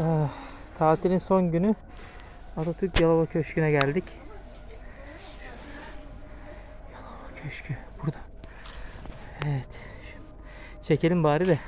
Ah, tatilin son günü Atatürk Yalova Köşkü'ne geldik. Yalova Köşkü burada. Evet. Çekelim bari de